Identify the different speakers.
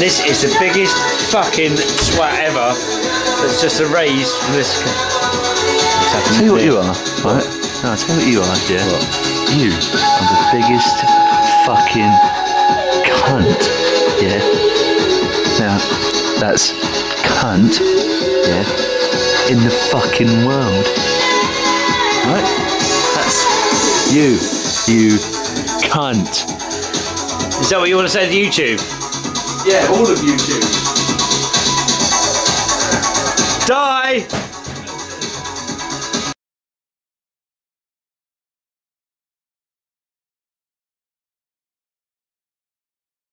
Speaker 1: This is the biggest fucking swat ever that's just erased from this.
Speaker 2: Tell you what you are, right? No, tell you what you are, yeah? You are the biggest fucking cunt, yeah? Now, that's cunt, yeah? In the fucking world. Right? That's you, you cunt.
Speaker 1: Is that what you want to say to YouTube?
Speaker 2: Yeah, all of you two.
Speaker 1: Die!